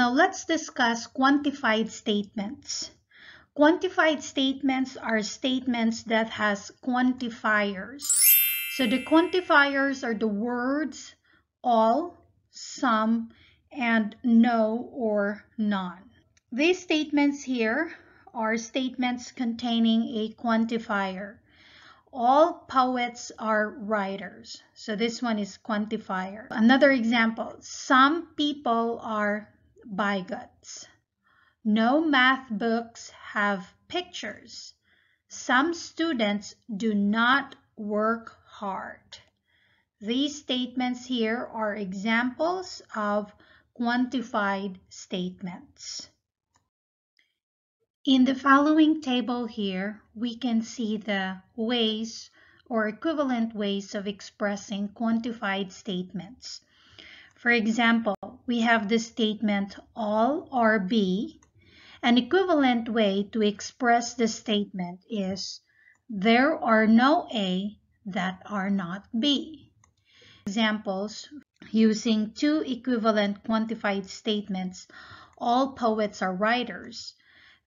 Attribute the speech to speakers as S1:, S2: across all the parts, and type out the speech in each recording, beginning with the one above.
S1: Now let's discuss quantified statements. Quantified statements are statements that has quantifiers. So the quantifiers are the words all, some, and no or none. These statements here are statements containing a quantifier. All poets are writers. So this one is quantifier. Another example, some people are bigots. No math books have pictures. Some students do not work hard. These statements here are examples of quantified statements. In the following table here, we can see the ways or equivalent ways of expressing quantified statements. For example, we have the statement all are B. An equivalent way to express the statement is there are no A that are not B. Examples using two equivalent quantified statements, all poets are writers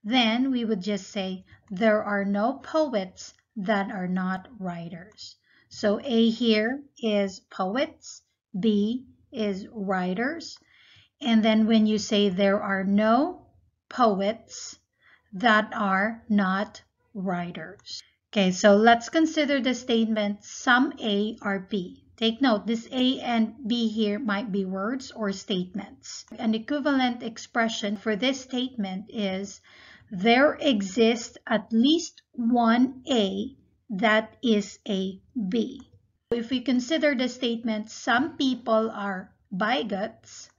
S1: then we would just say there are no poets that are not writers. So A here is poets, B is writers. And then when you say there are no poets that are not writers. Okay, so let's consider the statement some A are B. Take note, this A and B here might be words or statements. An equivalent expression for this statement is there exists at least one A that is a B. If we consider the statement, some people are bigots,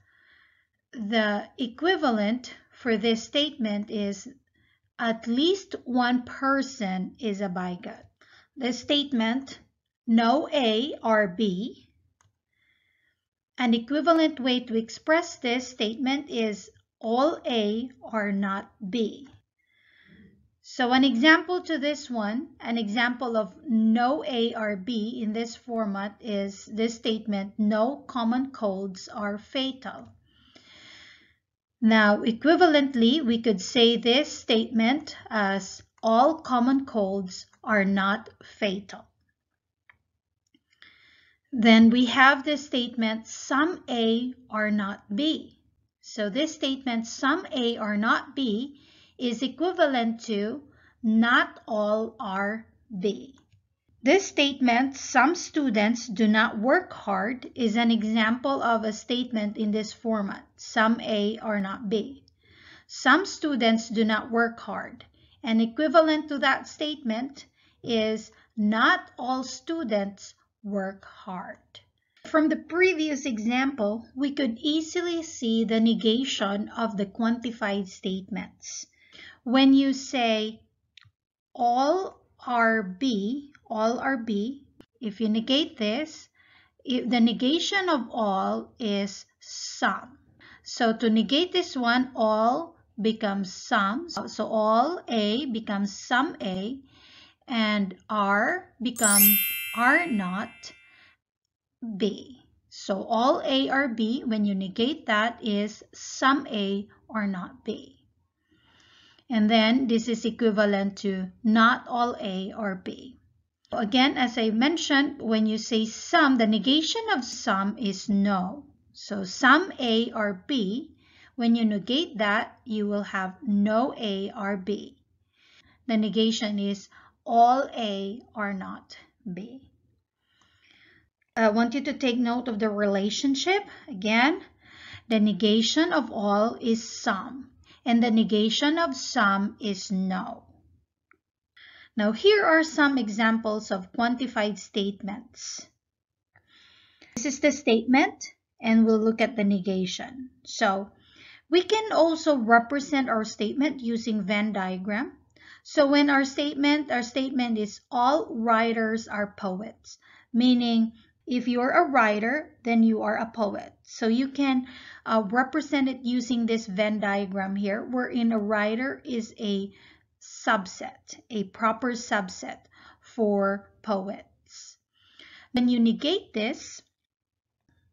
S1: the equivalent for this statement is at least one person is a bigot. The statement, no A or B. An equivalent way to express this statement is all A are not B. So an example to this one, an example of no A or B in this format is this statement, no common colds are fatal. Now, equivalently, we could say this statement as all common colds are not fatal. Then we have this statement, some A are not B. So this statement, some A are not B, is equivalent to not all are B. This statement, some students do not work hard, is an example of a statement in this format, some A are not B. Some students do not work hard. And equivalent to that statement is not all students work hard. From the previous example, we could easily see the negation of the quantified statements when you say all are B, all are B, if you negate this, if the negation of all is some. So to negate this one, all becomes some. So all A becomes some A and R become R not B. So all A are B, when you negate that is some A or not B. And then this is equivalent to not all A or B. Again, as I mentioned, when you say some, the negation of some is no. So some A or B, when you negate that, you will have no A or B. The negation is all A or not B. I want you to take note of the relationship. Again, the negation of all is some and the negation of some is no. Now here are some examples of quantified statements. This is the statement and we'll look at the negation. So we can also represent our statement using Venn diagram. So when our statement, our statement is all writers are poets, meaning if you're a writer, then you are a poet. So you can uh, represent it using this Venn diagram here, wherein a writer is a subset, a proper subset for poets. When you negate this,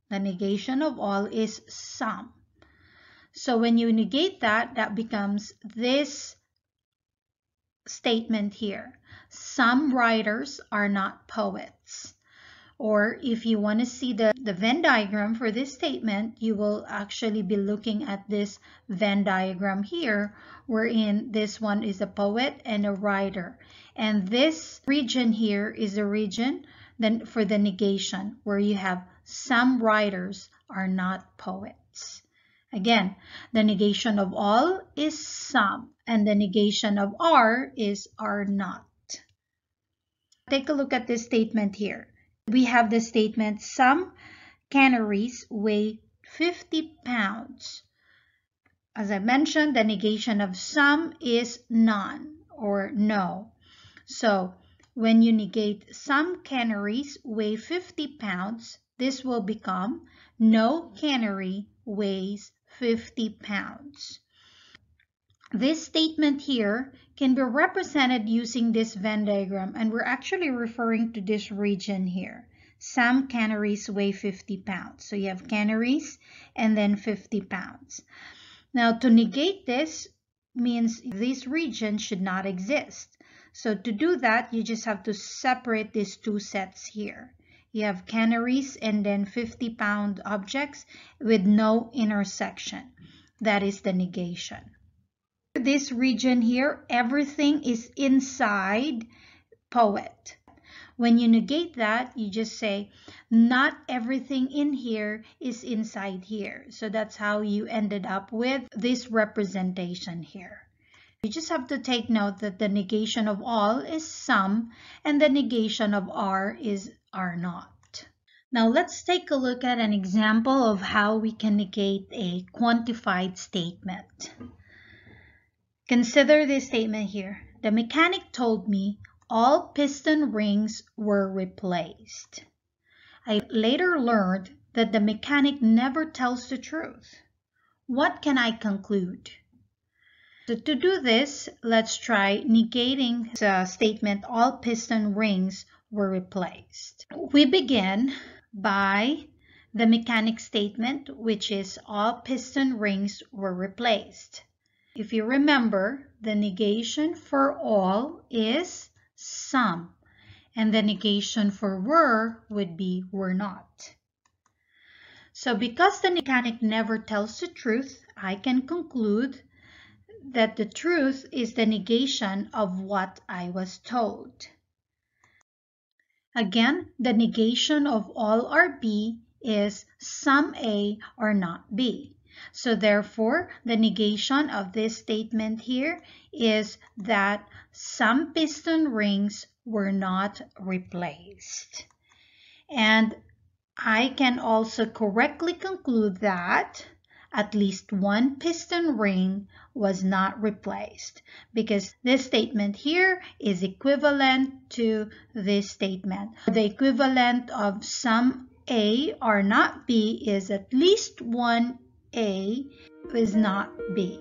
S1: the negation of all is some. So when you negate that, that becomes this statement here. Some writers are not poets. Or if you want to see the, the Venn diagram for this statement, you will actually be looking at this Venn diagram here, wherein this one is a poet and a writer. And this region here is a region then for the negation, where you have some writers are not poets. Again, the negation of all is some, and the negation of are is are not. Take a look at this statement here we have the statement some canaries weigh 50 pounds. As I mentioned, the negation of some is none or no. So when you negate some canaries weigh 50 pounds, this will become no canary weighs 50 pounds. This statement here can be represented using this Venn diagram and we're actually referring to this region here. Some canaries weigh 50 pounds. So you have canaries and then 50 pounds. Now to negate this means this region should not exist. So to do that, you just have to separate these two sets here. You have canaries and then 50 pound objects with no intersection. That is the negation this region here, everything is inside poet. When you negate that, you just say, not everything in here is inside here. So that's how you ended up with this representation here. You just have to take note that the negation of all is some and the negation of are is are not. Now let's take a look at an example of how we can negate a quantified statement. Consider this statement here. The mechanic told me all piston rings were replaced. I later learned that the mechanic never tells the truth. What can I conclude? So to do this, let's try negating the statement all piston rings were replaced. We begin by the mechanic statement, which is all piston rings were replaced. If you remember, the negation for all is some, and the negation for were would be were not. So because the mechanic never tells the truth, I can conclude that the truth is the negation of what I was told. Again, the negation of all are B is some A or not B. So therefore, the negation of this statement here is that some piston rings were not replaced. And I can also correctly conclude that at least one piston ring was not replaced because this statement here is equivalent to this statement. The equivalent of some A or not B is at least one a is not B.